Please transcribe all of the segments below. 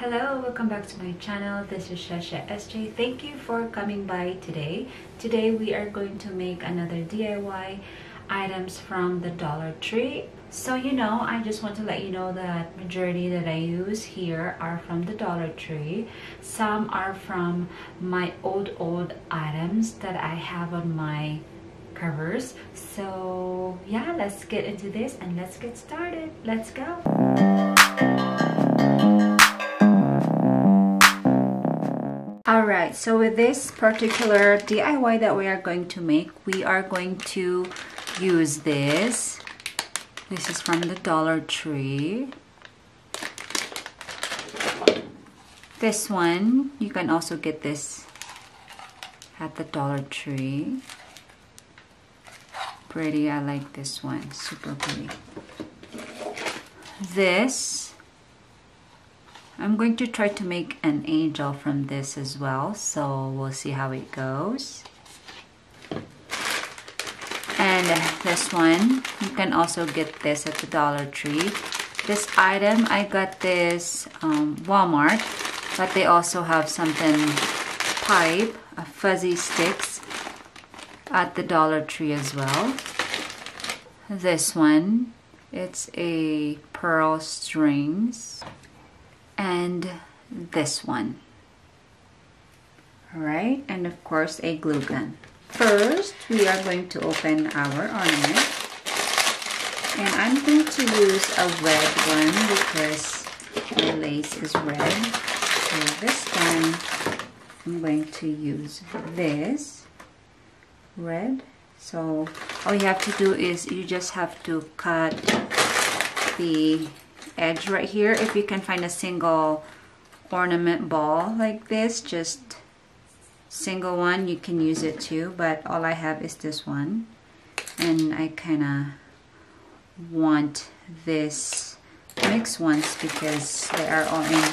Hello, welcome back to my channel. This is Shasha SJ. Thank you for coming by today. Today we are going to make another DIY items from the Dollar Tree. So you know, I just want to let you know that majority that I use here are from the Dollar Tree. Some are from my old old items that I have on my covers. So yeah, let's get into this and let's get started. Let's go. Alright, so with this particular DIY that we are going to make, we are going to use this. This is from the Dollar Tree. This one, you can also get this at the Dollar Tree. Pretty, I like this one, super pretty. This I'm going to try to make an angel from this as well so we'll see how it goes. And this one you can also get this at the Dollar Tree. This item I got this um, Walmart but they also have something pipe a fuzzy sticks at the Dollar Tree as well. This one it's a pearl strings and this one. Alright, and of course a glue gun. First, we are going to open our ornament. And I'm going to use a red one because the lace is red. So this one, I'm going to use this red. So all you have to do is you just have to cut the edge right here. If you can find a single ornament ball like this just single one you can use it too but all I have is this one. And I kind of want this mixed ones because they are all in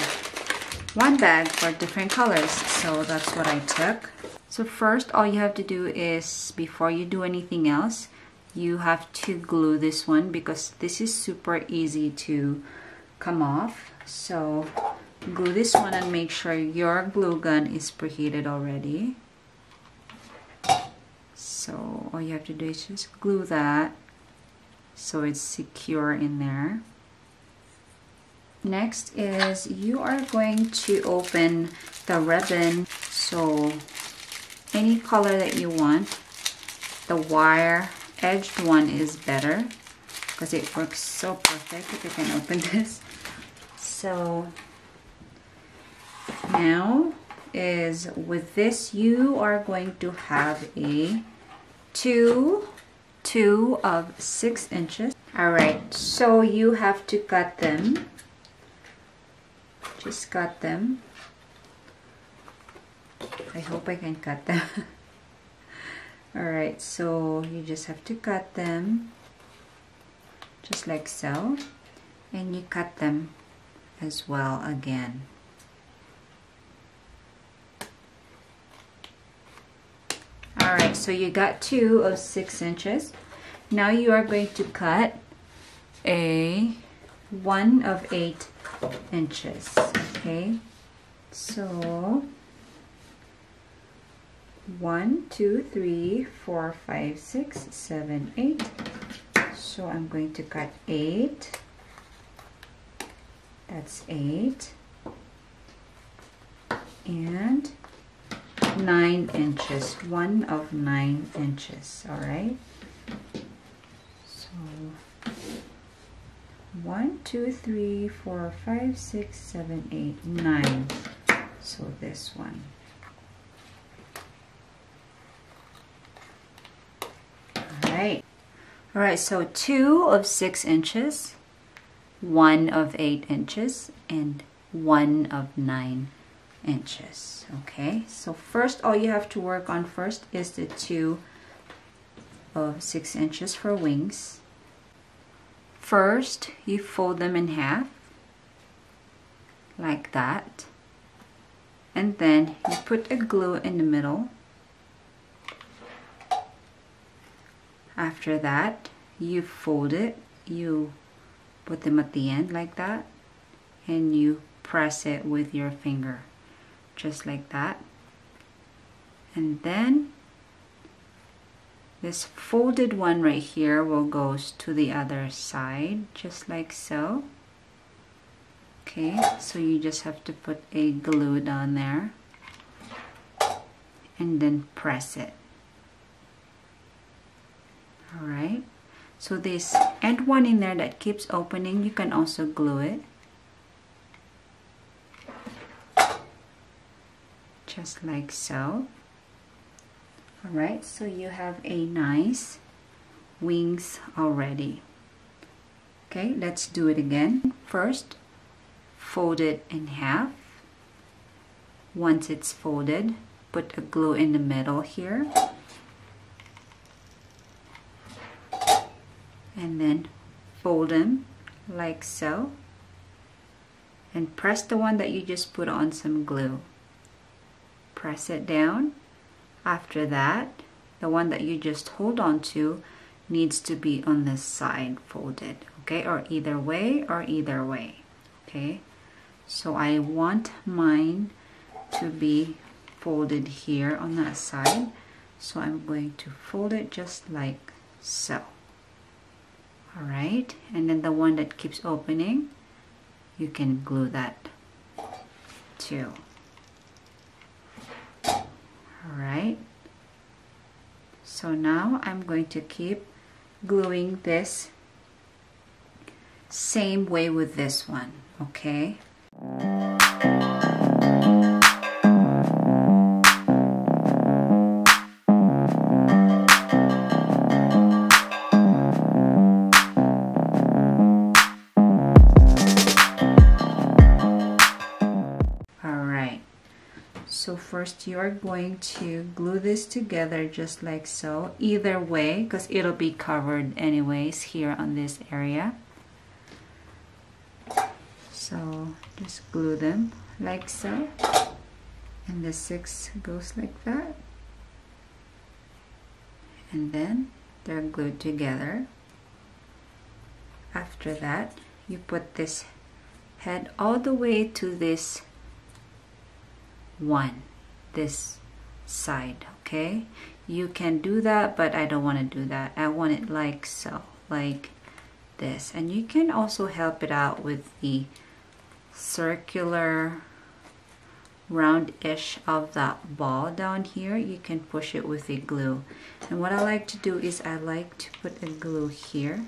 one bag for different colors. So that's what I took. So first all you have to do is before you do anything else you have to glue this one because this is super easy to come off. So glue this one and make sure your glue gun is preheated already. So all you have to do is just glue that so it's secure in there. Next is you are going to open the ribbon. So any color that you want the wire edged one is better because it works so perfect if you can open this so now is with this you are going to have a two two of six inches. All right so you have to cut them. Just cut them. I hope I can cut them. Alright, so you just have to cut them. Just like so. And you cut them as well again. Alright, so you got two of six inches. Now you are going to cut a one of eight inches. Okay, so one, two, three, four, five, six, seven, eight. So I'm going to cut eight. That's eight. And nine inches, one of nine inches, all right? So one, two, three, four, five, six, seven, eight, nine. So this one. right. All right, so two of six inches, one of eight inches, and one of nine inches. Okay, so first all you have to work on first is the two of six inches for wings. First, you fold them in half, like that. And then you put a glue in the middle after that you fold it you put them at the end like that and you press it with your finger just like that. And then this folded one right here will goes to the other side just like so. Okay so you just have to put a glue down there and then press it. All right so this end one in there that keeps opening you can also glue it just like so Alright, so you have a nice wings already. Okay, let's do it again. First, fold it in half. Once it's folded, put a glue in the middle here. And then fold them like so. And press the one that you just put on some glue. Press it down after that, the one that you just hold on to needs to be on this side folded, okay? Or either way or either way, okay? So I want mine to be folded here on that side. So I'm going to fold it just like so. All right, and then the one that keeps opening, you can glue that too. All right so now I'm going to keep gluing this same way with this one okay first you are going to glue this together just like so. Either way because it'll be covered anyways here on this area. So just glue them like so. And the six goes like that. And then they're glued together. After that you put this head all the way to this one this side okay? You can do that but I don't want to do that. I want it like so like this. And you can also help it out with the circular round-ish of that ball down here. You can push it with a glue. And what I like to do is I like to put a glue here.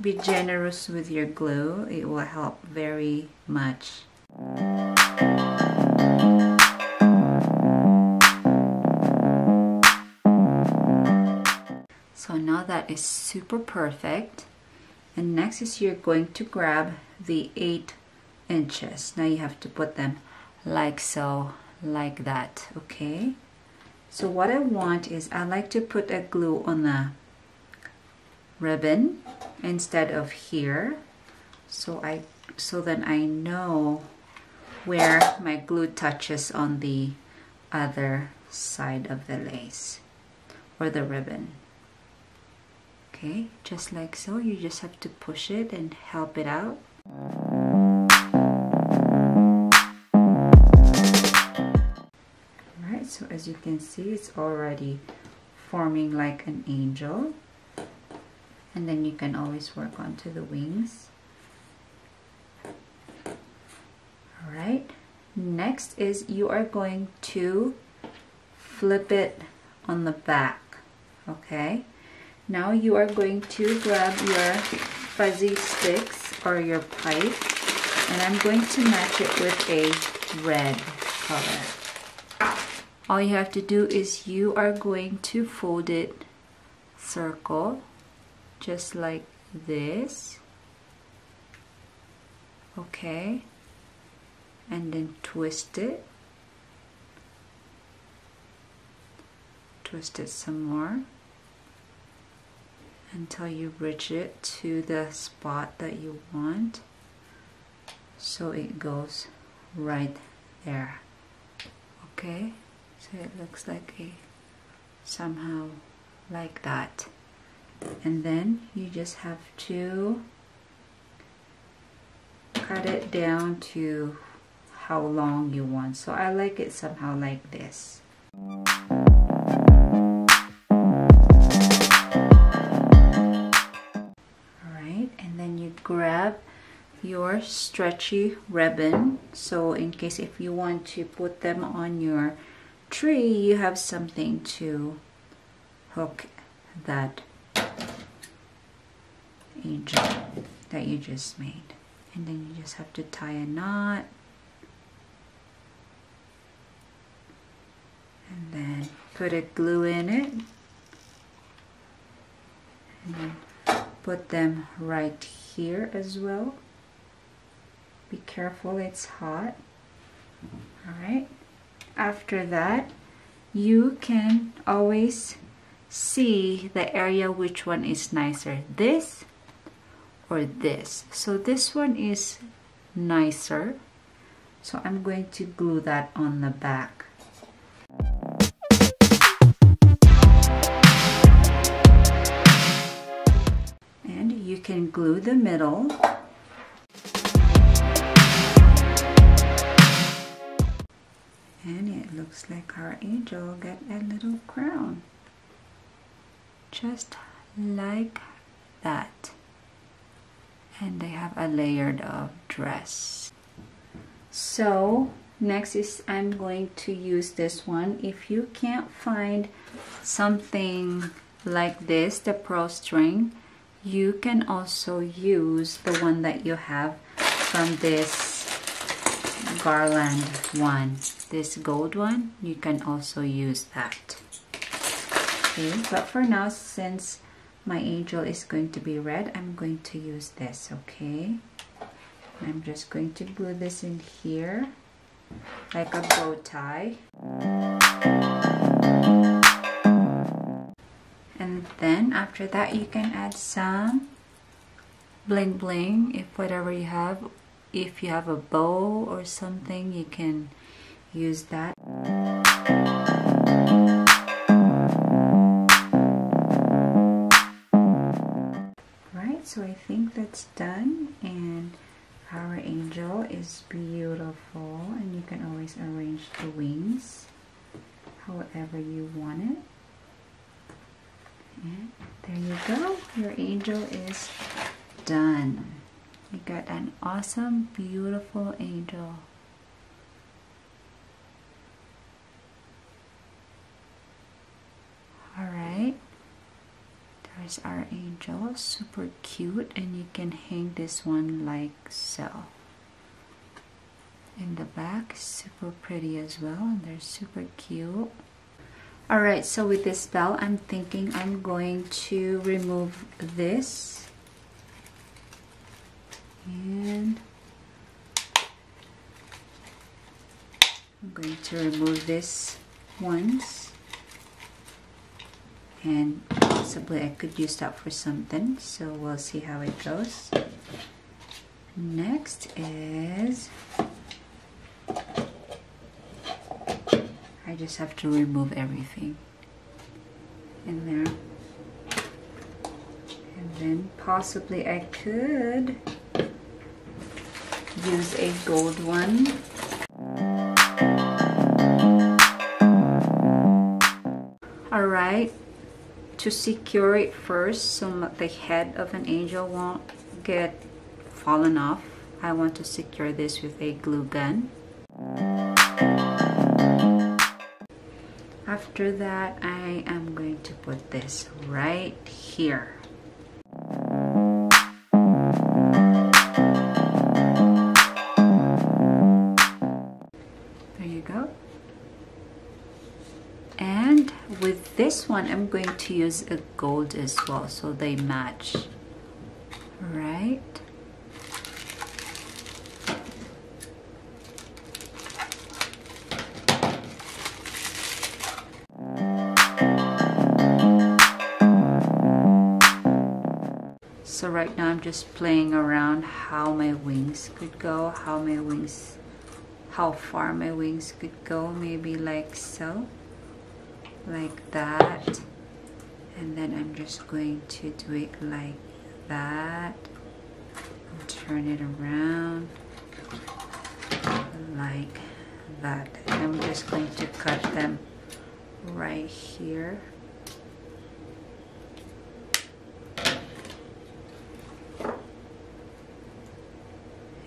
Be generous with your glue. It will help very much now that is super perfect. And next is you're going to grab the eight inches. Now you have to put them like so, like that, okay? So what I want is I like to put a glue on the ribbon instead of here. So I so then I know where my glue touches on the other side of the lace or the ribbon okay? Just like so you just have to push it and help it out. Alright, so as you can see it's already forming like an angel. And then you can always work onto the wings. Alright, next is you are going to flip it on the back, okay? Now you are going to grab your fuzzy sticks or your pipe and I'm going to match it with a red color. All you have to do is you are going to fold it circle just like this okay and then twist it twist it some more until you reach it to the spot that you want so it goes right there okay so it looks like a somehow like that and then you just have to cut it down to how long you want. So I like it somehow like this. Grab your stretchy ribbon. So in case if you want to put them on your tree, you have something to hook that angel that you just made. And then you just have to tie a knot. And then put a glue in it. And then put them right here as well. Be careful, it's hot. Alright. After that, you can always see the area which one is nicer. This or this. So this one is nicer. So I'm going to glue that on the back. Glue the middle. And it looks like our angel got a little crown. Just like that and they have a layered of dress so next is I'm going to use this one if you can't find something like this the pearl string you can also use the one that you have from this garland one. This gold one you can also use that. Okay but for now since my angel is going to be red I'm going to use this okay? I'm just going to glue this in here like a bow tie then after that you can add some bling bling if whatever you have if you have a bow or something you can use that. Right so I think that's done and our angel is beautiful and you can always arrange the wings however you want it and there you go. Your angel is done. You got an awesome beautiful angel. All right. There's our angel. Super cute. And you can hang this one like so. In the back super pretty as well. And they're super cute all right so with this bell i'm thinking i'm going to remove this. And i'm going to remove this once. And possibly I could use that for something so we'll see how it goes. Next is I just have to remove everything in there. And then possibly I could use a gold one. All right to secure it first so the head of an angel won't get fallen off I want to secure this with a glue gun after that I am going to put this right here. There you go. And with this one I'm going to use a gold as well so they match I'm just playing around how my wings could go, how my wings, how far my wings could go, maybe like so like that and then I'm just going to do it like that turn it around like that. And I'm just going to cut them right here.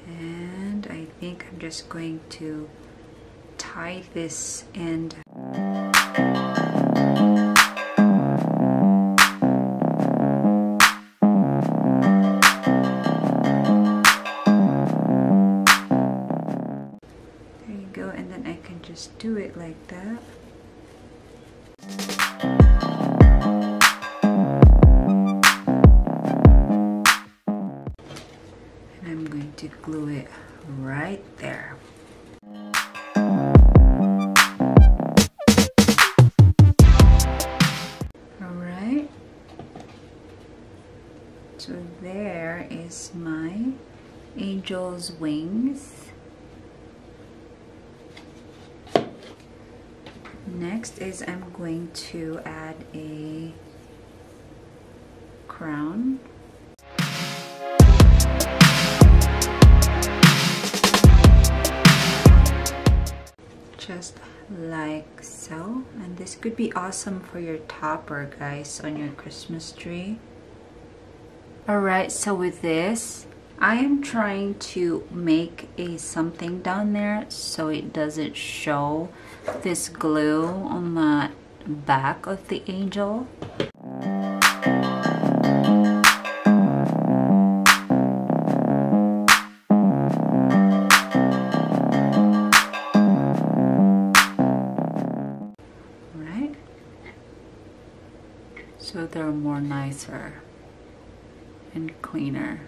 And I think I'm just going to tie this end There you go, and then I can just do it like that. And I'm going to glue it right there. Alright. So there is my angel's wings. next is I'm going to add a crown. Like so. And this could be awesome for your topper, guys, on your Christmas tree. Alright, so with this, I am trying to make a something down there so it doesn't show this glue on the back of the angel. And cleaner.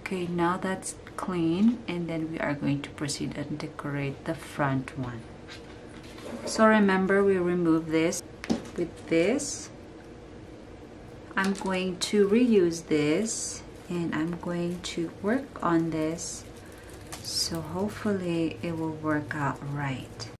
Okay, now that's clean and then we are going to proceed and decorate the front one. So remember we remove this with this. I'm going to reuse this and I'm going to work on this so hopefully it will work out right.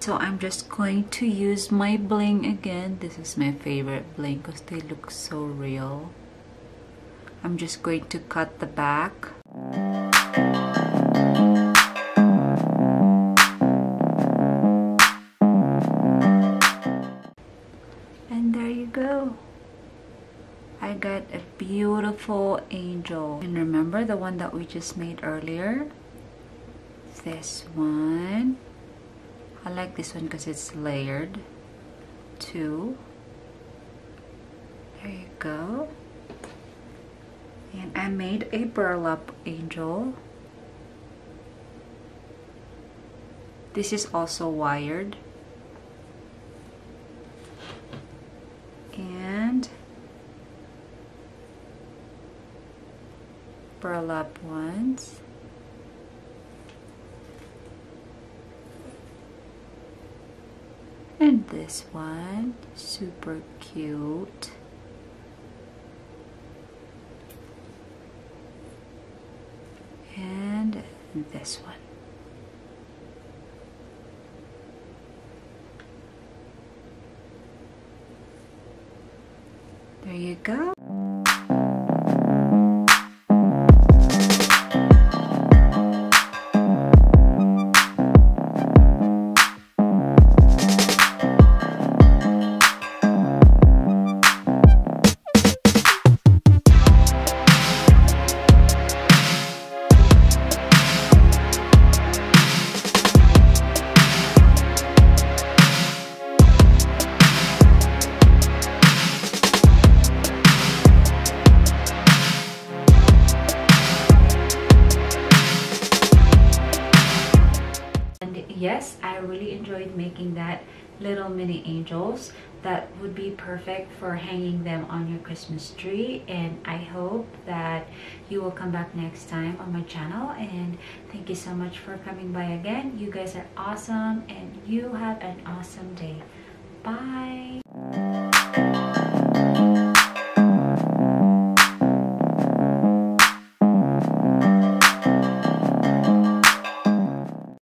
So I'm just going to use my bling again. This is my favorite bling because they look so real. I'm just going to cut the back. And there you go. I got a beautiful angel. And remember the one that we just made earlier? This one I like this one because it's layered too. There you go. And I made a burlap angel. This is also wired. And burlap ones. and this one. Super cute. And this one. There you go yes i really enjoyed making that little mini angels that would be perfect for hanging them on your christmas tree. And i hope that you will come back next time on my channel. And thank you so much for coming by again. You guys are awesome and you have an awesome day. Bye